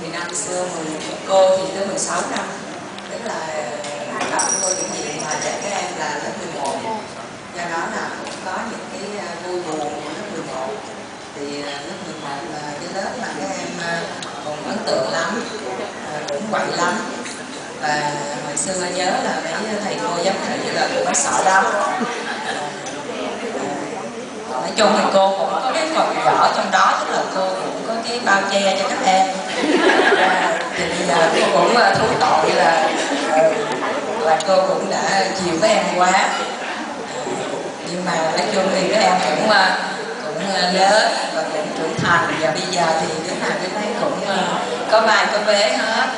Việt năm xưa mình cô thì tới 16 năm. Tức là à, hai năm cô chủ nhiệm mà dạy các em là lớp 11 do đó là cũng có những cái à, vui buồn của lớp 11 thì à, lớp 11 là cái lớp mà các em còn ấn tượng lắm cũng quậy lắm. Và hồi xưa nhớ là mấy thầy cô giám thị là cũng sợ lắm nói chung thì cô cũng có cái phần vở trong đó, tức là cô cũng có cái bao che cho các em à, thì bây giờ cô cũng ờ, thú tội là ờ, là cô cũng đã chiều với em quá. Nhưng mà nói chung thì các em cũng ờ, cũng lớn và cũng trưởng thành. Và bây giờ thì cái nào cái thấy cũng có vai có vế hết.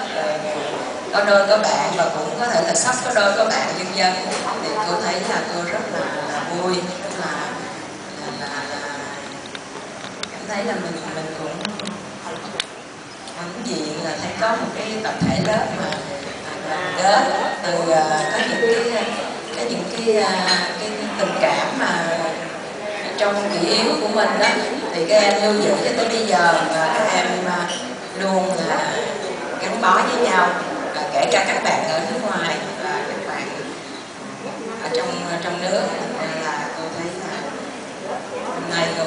Có đôi có bạn và cũng có thể là sắp có đôi có bạn nhân dân. Thì cô thấy là cô rất là, là vui rất là là, là, là cảm thấy là mình mình cũng có một cái tập thể lớp mà đến từ uh, có những cái có những cái uh, cái tình cảm mà trong kỷ yếu của mình đó. Thì các em lưu giữ cho tới bây giờ và các em ờ, luôn là gắn bó với nhau và kể cả các bạn ở nước ngoài và các bạn ở trong trong nước. Là cô thấy là hôm nay cô